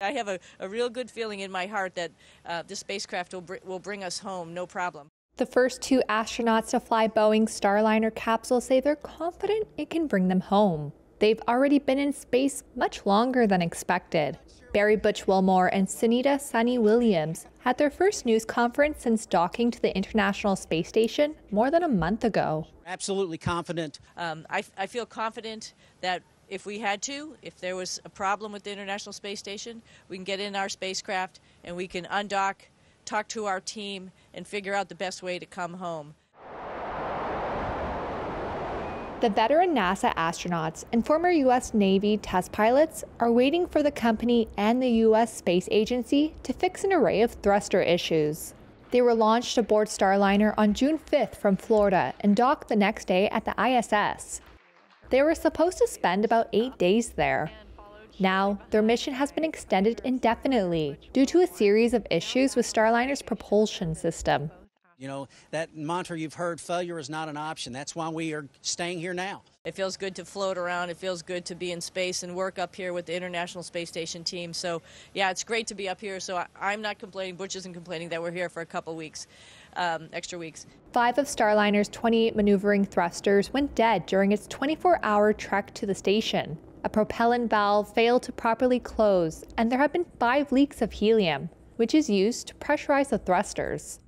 I have a, a real good feeling in my heart that uh, this spacecraft will, br- will bring us home, no problem. The first two astronauts to fly Boeing's Starliner capsule say they're confident it can bring them home. They've already been in space much longer than expected. Barry Butch Wilmore and Sunita Sunny Williams had their first news conference since docking to the International Space Station more than a month ago. Absolutely confident. Um, I, I feel confident that if we had to, if there was a problem with the International Space Station, we can get in our spacecraft and we can undock, talk to our team, and figure out the best way to come home. The veteran NASA astronauts and former U.S. Navy test pilots are waiting for the company and the U.S. Space Agency to fix an array of thruster issues. They were launched aboard Starliner on June 5th from Florida and docked the next day at the ISS. They were supposed to spend about eight days there. Now, their mission has been extended indefinitely due to a series of issues with Starliner's propulsion system. You know, that mantra you've heard, failure is not an option. That's why we are staying here now. It feels good to float around. It feels good to be in space and work up here with the International Space Station team. So, yeah, it's great to be up here. So I, am not complaining. Butch isn't complaining that we're here for a couple weeks, um, extra weeks. Five of Starliner's 28 maneuvering thrusters went dead during its 24 hour trek to the station. A propellant valve failed to properly close, and there have been five leaks of helium, which is used to pressurize the thrusters.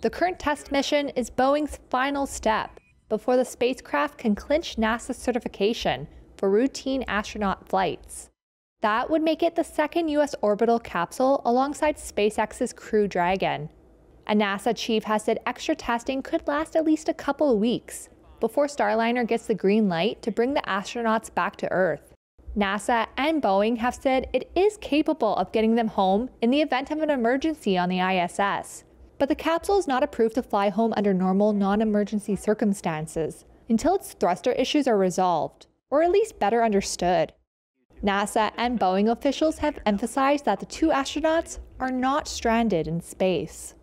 The current test mission is Boeing's final step before the spacecraft can clinch NASA certification for routine astronaut flights. That would make it the second U.S. orbital capsule alongside SpaceX's Crew Dragon. A NASA chief has said extra testing could last at least a couple of weeks before Starliner gets the green light to bring the astronauts back to Earth. NASA and Boeing have said it is capable of getting them home in the event of an emergency on the ISS but the capsule is not approved to fly home under normal non-emergency circumstances until its thruster issues are resolved, or at least better understood. NASA and Boeing officials have emphasized that the two astronauts are not stranded in space.